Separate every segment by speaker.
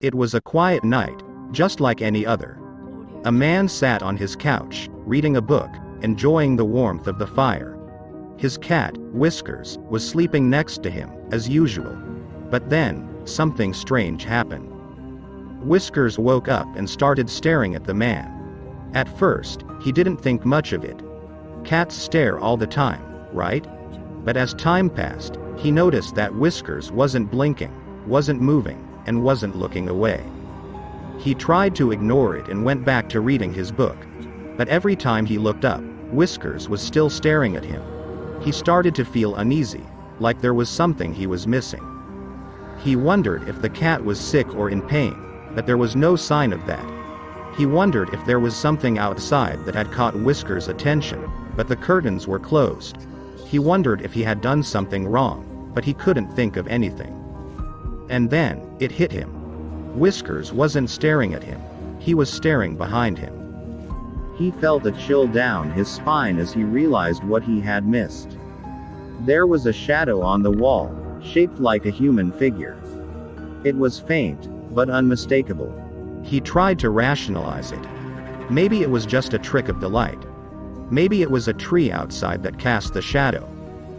Speaker 1: It was a quiet night, just like any other. A man sat on his couch, reading a book, enjoying the warmth of the fire. His cat, Whiskers, was sleeping next to him, as usual. But then, something strange happened. Whiskers woke up and started staring at the man. At first, he didn't think much of it. Cats stare all the time, right? But as time passed, he noticed that Whiskers wasn't blinking, wasn't moving, and wasn't looking away. He tried to ignore it and went back to reading his book. But every time he looked up, Whiskers was still staring at him. He started to feel uneasy, like there was something he was missing. He wondered if the cat was sick or in pain, but there was no sign of that. He wondered if there was something outside that had caught Whiskers' attention, but the curtains were closed. He wondered if he had done something wrong, but he couldn't think of anything. And then, it hit him. Whiskers wasn't staring at him. He was staring behind him. He felt a chill down his spine as he realized what he had missed. There was a shadow on the wall, shaped like a human figure. It was faint, but unmistakable. He tried to rationalize it. Maybe it was just a trick of the light. Maybe it was a tree outside that cast the shadow.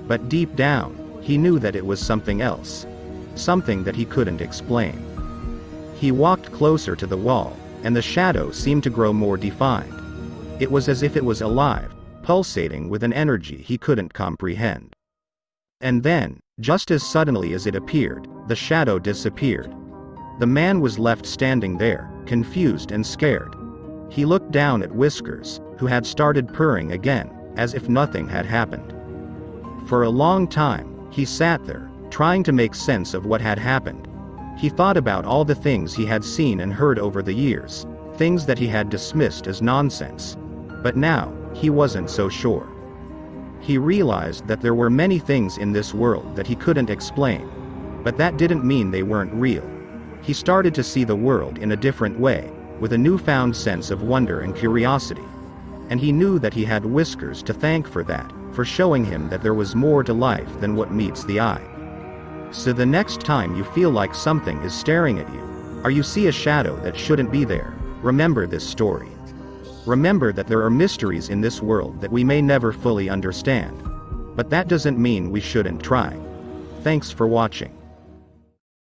Speaker 1: But deep down, he knew that it was something else. Something that he couldn't explain. He walked closer to the wall, and the shadow seemed to grow more defined. It was as if it was alive, pulsating with an energy he couldn't comprehend. And then, just as suddenly as it appeared, the shadow disappeared. The man was left standing there, confused and scared. He looked down at Whiskers, who had started purring again, as if nothing had happened. For a long time, he sat there, trying to make sense of what had happened. He thought about all the things he had seen and heard over the years, things that he had dismissed as nonsense. But now, he wasn't so sure. He realized that there were many things in this world that he couldn't explain. But that didn't mean they weren't real. He started to see the world in a different way, with a newfound sense of wonder and curiosity. And he knew that he had Whiskers to thank for that, for showing him that there was more to life than what meets the eye. So the next time you feel like something is staring at you, or you see a shadow that shouldn't be there, remember this story. Remember that there are mysteries in this world that we may never fully understand. But that doesn't mean we shouldn't try. Thanks for watching.